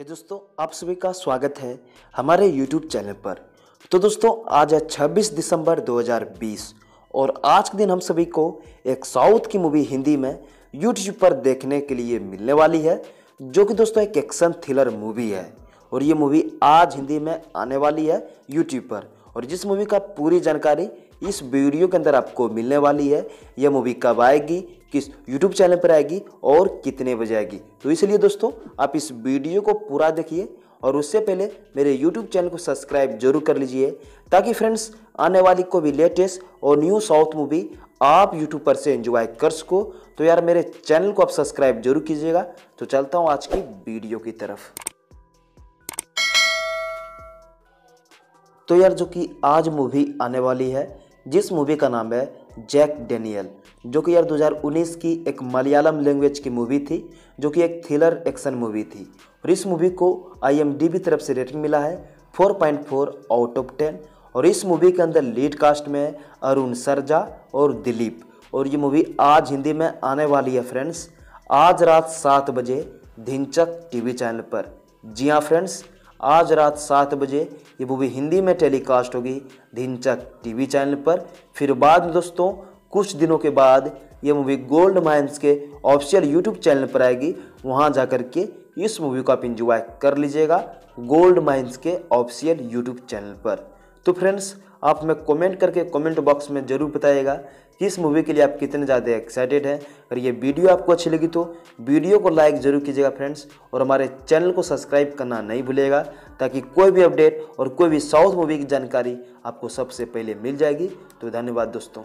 है दोस्तों, आप सभी का स्वागत है हमारे YouTube चैनल पर। तो दोस्तों, आज है 26 दिसंबर 2020 और आज के दिन हम सभी को एक साउथ की मूवी हिंदी में YouTube पर देखने के लिए मिलने वाली है, जो कि दोस्तों एक एक्शन थ्रिलर मूवी है और ये मूवी आज हिंदी में आने वाली है यूट्यूब पर। और जिस मूवी का पूरी जानकारी इस वीडियो के अंदर आपको मिलने वाली है, यह मूवी कब आएगी, किस यूट्यूब चैनल पर आएगी और कितने बजे आएगी। तो इसलिए दोस्तों, आप इस वीडियो को पूरा देखिए और उससे पहले मेरे यूट्यूब चैनल को सब्सक्राइब ज़रूर कर लीजिए, ताकि फ्रेंड्स आने वाली को भी लेटेस्ट और न्यू साउथ मूवी आप यूट्यूब पर से एंजॉय कर सको। तो यार, मेरे चैनल को आप सब्सक्राइब ज़रूर कीजिएगा। तो चलता हूँ आज की वीडियो की तरफ़। तो यार, जो कि आज मूवी आने वाली है जिस मूवी का नाम है जैक डेनियल, जो कि यार 2019 की एक मलयालम लैंग्वेज की मूवी थी, जो कि एक थ्रिलर एक्शन मूवी थी। और इस मूवी को आईएमडीबी तरफ़ से रेटिंग मिला है 4.4 आउट ऑफ़ 10 और इस मूवी के अंदर लीड कास्ट में अरुण सरजा और दिलीप। और ये मूवी आज हिंदी में आने वाली है फ्रेंड्स। आज रात सात बजे धिनचक टीवी चैनल पर। जी हाँ फ्रेंड्स आज रात सात बजे ये मूवी हिंदी में टेलीकास्ट होगी धिनचक टीवी चैनल पर। फिर बाद में दोस्तों, कुछ दिनों के बाद ये मूवी गोल्ड माइंस के ऑफिशियल यूट्यूब चैनल पर आएगी। वहाँ जा कर के इस मूवी को आप इंजॉय कर लीजिएगा गोल्ड माइंस के ऑफिशियल यूट्यूब चैनल पर। तो फ्रेंड्स आप हमें कमेंट करके कमेंट बॉक्स में ज़रूर बताइएगा कि इस मूवी के लिए आप कितने ज़्यादा एक्साइटेड हैं। और ये वीडियो आपको अच्छी लगी तो वीडियो को लाइक ज़रूर कीजिएगा फ्रेंड्स और हमारे चैनल को सब्सक्राइब करना नहीं भूलेगा ताकि कोई भी अपडेट और कोई भी साउथ मूवी की जानकारी आपको सबसे पहले मिल जाएगी। तो धन्यवाद दोस्तों।